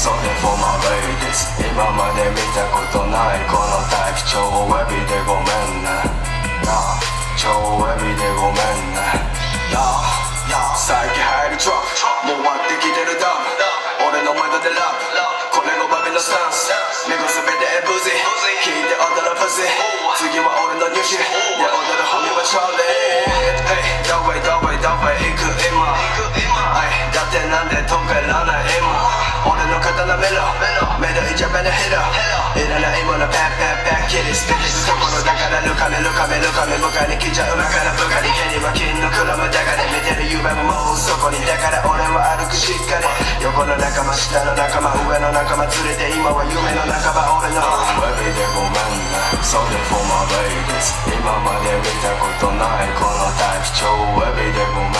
それもまレイディ今まで見たことないこのタイプ超ウェビでごめんね。な超ウェビでごめんね。なあ最近入るトラックもう割ってきてるダム俺の前でラブこれがバビのスタンス。目が全てエブジ聞いて踊るプジ次は俺のニューヒいや踊る本名はチャーリーからルカメルカメルカメ迎えに来ちゃう馬から部下に手には金のクラムだから見てる夢ももうそこにだから俺は歩くしっかり横の仲間下の仲間上の仲間連れて今は夢の仲間俺の Baby でごめんね Sorry for my babies 今まで見たことないこのタイプ超 Baby でごめん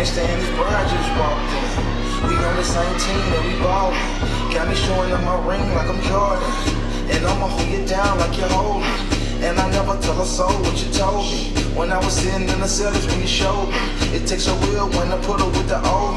The Ennis Bride just walked in. We on the same team and we ballin'. Got me showing up my ring like I'm Jordan. And I'ma hold you down like you're holding. And I never tell a soul what you told me. When I was sitting in the cellars when you showed me. It takes a real one to put her with the old.